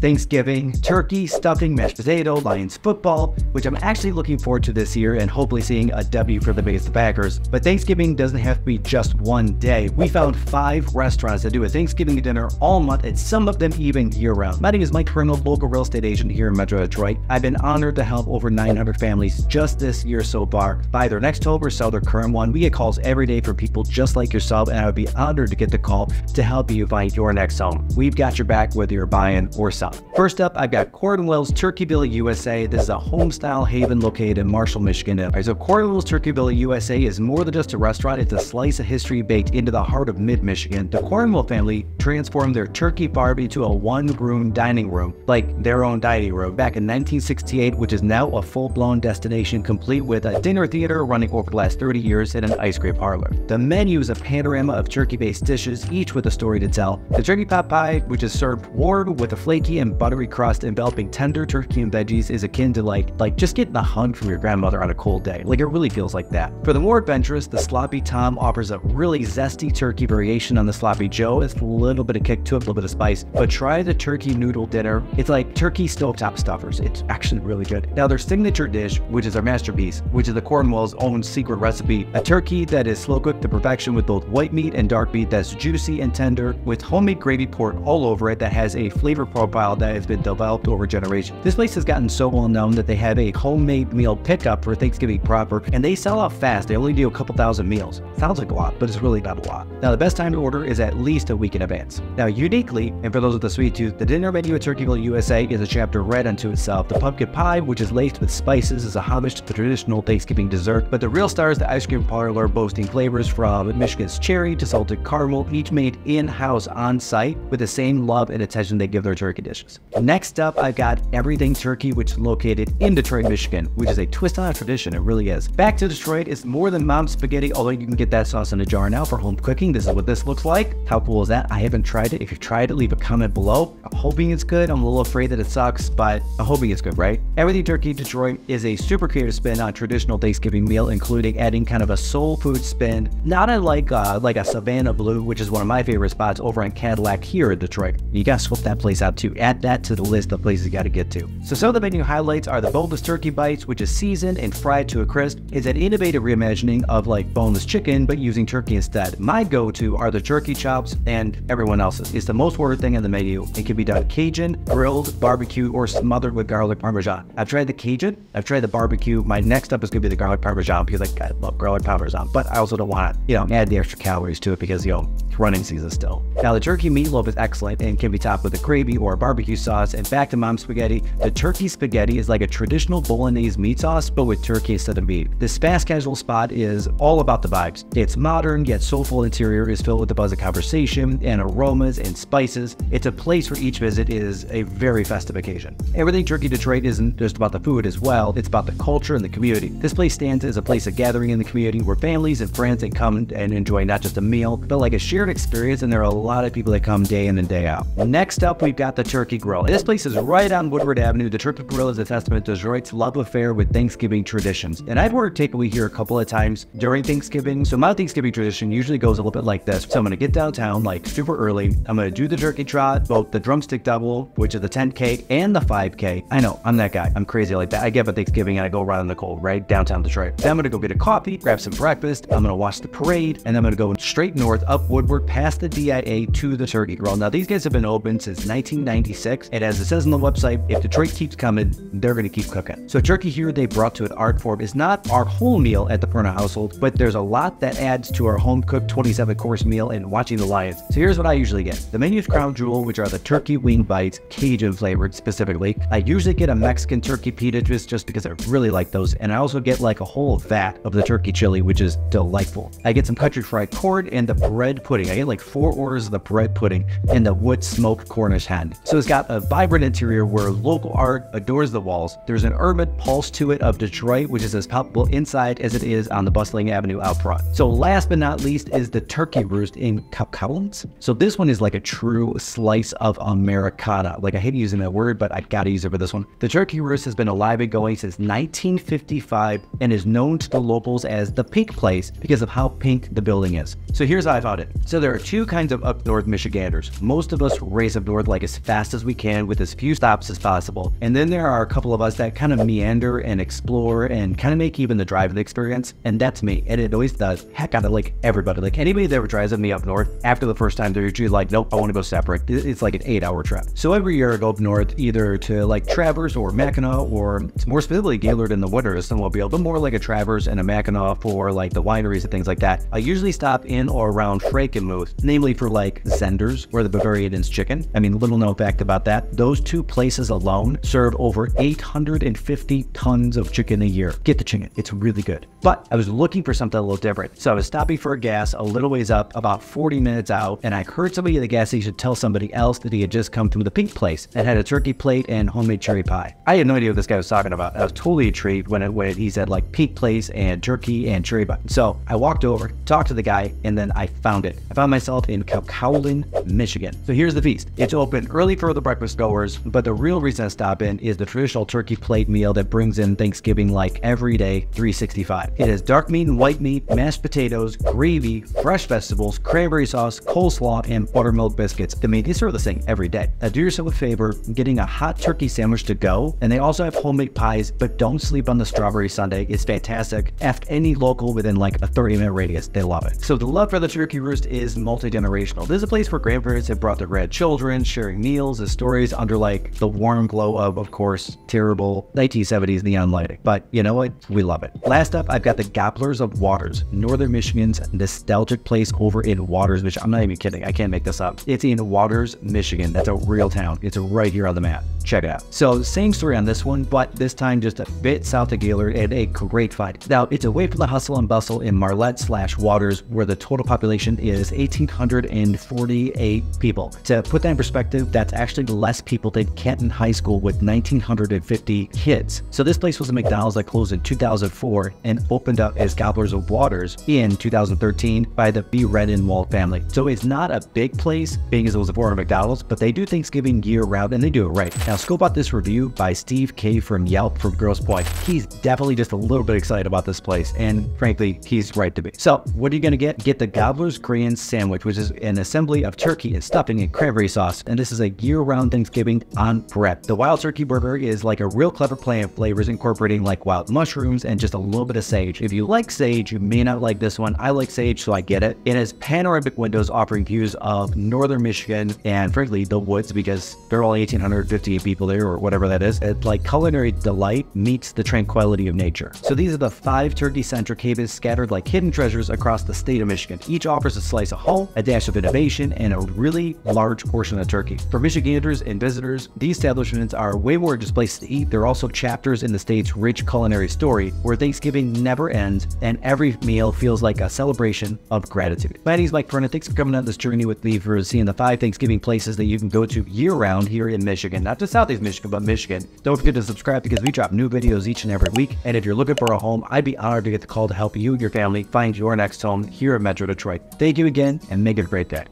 Thanksgiving, turkey, stuffing, mashed potato, Lions football, which I'm actually looking forward to this year and hopefully seeing a W for the biggest Packers. But Thanksgiving doesn't have to be just one day. We found five restaurants that do a Thanksgiving dinner all month and some of them even year round. My name is Mike Colonel, local real estate agent here in Metro Detroit. I've been honored to help over 900 families just this year so far buy their next home or sell their current one. We get calls every day from people just like yourself, and I would be honored to get the call to help you find your next home. We've got your back whether you're buying or selling. First up, I've got Cornwell's Turkeyville USA. This is a home style haven located in Marshall, Michigan. Right, so Cornwell's Turkeyville USA is more than just a restaurant, it's a slice of history baked into the heart of mid Michigan. The Cornwell family transformed their turkey farm into a one room dining room, like their own dining room, back in 1968, which is now a full blown destination complete with a dinner theater running over the last 30 years and an ice cream parlor. The menu is a panorama of turkey based dishes, each with a story to tell. The turkey pot pie, which is served warm with a flaky and buttery crust enveloping tender turkey and veggies, is akin to like, like just getting a hug from your grandmother on a cold day. Like it really feels like that. For the more adventurous, the Sloppy Tom offers a really zesty turkey variation on the Sloppy Joe. It's a little bit of kick to it, a little bit of spice. But try the turkey noodle dinner. It's like turkey stovetop stuffers. It's actually really good. Now their signature dish, which is our masterpiece, which is the Cornwell's own secret recipe. A turkey that is slow cooked to perfection with both white meat and dark meat that's juicy and tender, with homemade gravy poured all over it that has a flavor profile that has been developed over generations. This place has gotten so well known that they have a homemade meal pickup for Thanksgiving proper, and they sell out fast. They only do a couple thousand meals. Sounds like a lot, but it's really not a lot. Now, the best time to order is at least a week in advance. Now, uniquely, and for those with a sweet tooth, the dinner menu at Turkeyville USA is a chapter right unto itself. The pumpkin pie, which is laced with spices, is a homage to the traditional Thanksgiving dessert, but the real star is the ice cream parlor boasting flavors from Michigan's cherry to salted caramel, each made in-house on site with the same love and attention they give their turkey Next up, I've got Everything Turkey, which is located in Detroit, Michigan, which is a twist on a tradition. It really is. Back to Detroit is more than mom's spaghetti, although you can get that sauce in a jar now for home cooking. This is what this looks like. How cool is that? I haven't tried it. If you've tried it, leave a comment below. I'm hoping it's good. I'm a little afraid that it sucks, but I'm hoping it's good, right? Everything Turkey Detroit is a super creative spin on traditional Thanksgiving meal, including adding kind of a soul food spin, not unlike uh, like a Savannah Blue, which is one of my favorite spots over on Cadillac here in Detroit. You gotta scope that place out too. Add that to the list of places you gotta get to. So some of the menu highlights are the boneless turkey bites, which is seasoned and fried to a crisp. It's an innovative reimagining of like boneless chicken, but using turkey instead. My go-to are the turkey chops and everyone else's. It's the most ordered thing on the menu. It can be done Cajun, grilled, barbecue, or smothered with garlic parmesan. I've tried the Cajun, I've tried the barbecue. My next up is gonna be the garlic parmesan because like, I love garlic parmesan, but I also don't want to, you know, add the extra calories to it because, you know, running season still. Now the turkey meatloaf is excellent and can be topped with a gravy or a barbecue sauce. And back to mom's spaghetti, the turkey spaghetti is like a traditional bolognese meat sauce, but with turkey instead of meat. This fast casual spot is all about the vibes. Its modern yet soulful interior is filled with the buzz of conversation and aromas and spices. It's a place where each visit is a very festive occasion. Everything Turkey Detroit isn't just about the food as well, it's about the culture and the community. This place stands as a place of gathering in the community where families and friends can come and enjoy not just a meal, but like a shared experience, and there are a lot of people that come day in and day out. Next up, we've got the Turkey Grill. This place is right on Woodward Avenue. The Turkey Grill is a testament to Detroit's love affair with Thanksgiving traditions. And I've ordered takeaway here a couple of times during Thanksgiving. So my Thanksgiving tradition usually goes a little bit like this. So I'm gonna get downtown like super early. I'm gonna do the turkey trot, both the drumstick double, which is the 10K and the 5K. I know, I'm that guy. I'm crazy like that. I get up Thanksgiving and I go around in the cold, right? Downtown Detroit. Then I'm gonna go get a coffee, grab some breakfast. I'm gonna watch the parade, and I'm gonna go straight north up Woodward past the DIA to the Turkey Grill. Now these guys have been open since 1996, and as it says on the website, if Detroit keeps coming, they're gonna keep cooking. So turkey here they brought to an art form is not our whole meal at the Perna household, but there's a lot that adds to our home cooked 27 course meal and watching the Lions. So here's what I usually get. The menu's crown jewel, which are the turkey wing bites, Cajun flavored specifically. I usually get a Mexican turkey pita twist just because I really like those, and I also get like a whole vat of the turkey chili, which is delightful. I get some country fried corn and the bread pudding. I get like four orders of the bread pudding and the wood smoked Cornish hen. So it's got a vibrant interior where local art adores the walls. There's an urban pulse to it of Detroit, which is as palpable inside as it is on the bustling avenue out front. So last but not least is the turkey roost in Kawkawlin. So this one is like a true slice of Americana. Like I hate using that word, but I gotta use it for this one. The turkey roost has been alive and going since 1955 and is known to the locals as the pink place because of how pink the building is. So here's how I found it. So there are two kinds of up north Michiganders. Most of us race up north like as fast fast as we can with as few stops as possible. And then there are a couple of us that kind of meander and explore and kind of make even the driving experience. And that's me. And it always does. Heck out of like everybody. Like anybody that ever drives with me up north, after the first time, they're usually like, nope, I want to go separate. It's like an eight hour trip. So every year I go up north either to like Traverse or Mackinac or it's more specifically Gaylord in the winter is snowmobile, but more like a Traverse and a Mackinac for like the wineries and things like that. I usually stop in or around Frankenmuth, namely for like Zehnder's or the Bavarian's chicken. I mean, little known fact about that. Those two places alone serve over 850 tons of chicken a year. Get the chicken. It's really good. But I was looking for something a little different. So I was stopping for a gas a little ways up, about 40 minutes out, and I heard somebody at the gas station tell somebody else that he had just come to the pink place that had a turkey plate and homemade cherry pie. I had no idea what this guy was talking about. I was totally intrigued when, it, when he said like pink place and turkey and cherry pie. So I walked over, talked to the guy, and then I found it. I found myself in Kawkawlin, Michigan. So here's the feast. It's open early for the breakfast goers, but the real reason I stop in is the traditional turkey plate meal that brings in Thanksgiving like every day, 365. It has dark meat and white meat, mashed potatoes, gravy, fresh vegetables, cranberry sauce, coleslaw, and buttermilk biscuits. I mean, they serve this thing every day. Now do yourself a favor, getting a hot turkey sandwich to go, and they also have homemade pies, but don't sleep on the strawberry sundae. It's fantastic. Ask any local within like a 30 minute radius. They love it. So the love for the turkey roost is multi-generational. This is a place where grandparents have brought their grandchildren, sharing meals and stories under like the warm glow of, of course, terrible 1970s neon lighting. But you know what? We love it. Last up, I've got the Gobblers of Waters, Northern Michigan's nostalgic place over in Waters, which I'm not even kidding. I can't make this up. It's in Waters, Michigan. That's a real town. It's right here on the map. Check it out. So same story on this one, but this time just a bit south of Gaylord and a great fight. Now it's away from the hustle and bustle in Marlette slash Waters, where the total population is 1,848 people. To put that in perspective, that's actually less people than Canton High School with 1,950 kids. So this place was a McDonald's that closed in 2004 and opened up as Gobblers of Waters in 2013 by the B. Redenwald family. So it's not a big place, being as it was a former McDonald's, but they do Thanksgiving year round and they do it right. Now scope out this review by Steve K from Yelp from Grosse Pointe. He's definitely just a little bit excited about this place, and frankly, he's right to be. So, what are you gonna get? Get the Gobbler's Grand Sandwich, which is an assembly of turkey and stuffing and cranberry sauce, and this is a year-round Thanksgiving on bread. The wild turkey burger is like a real clever play of flavors, incorporating like wild mushrooms and just a little bit of sage. If you like sage, you may not like this one. I like sage, so I get it. It has panoramic windows offering views of northern Michigan and frankly the woods because there are only 1,850 people there or whatever that is. It's like culinary delight meets the tranquility of nature. So these are the five turkey-centric havens scattered like hidden treasures across the state of Michigan. Each offers a slice of home, a dash of innovation, and a really large portion of turkey. For Michiganders and visitors, these establishments are way more just places to eat. They're also chapters in the state's rich culinary story where Thanksgiving never ends and every meal feels like a celebration of gratitude. My name is Mike Perna. Thanks for coming on this journey with me for seeing the five Thanksgiving places that you can go to year-round here in Michigan, not just Southeast Michigan, but Michigan. Don't forget to subscribe because we drop new videos each and every week. And if you're looking for a home, I'd be honored to get the call to help you and your family find your next home here in Metro Detroit. Thank you again and make it a great day.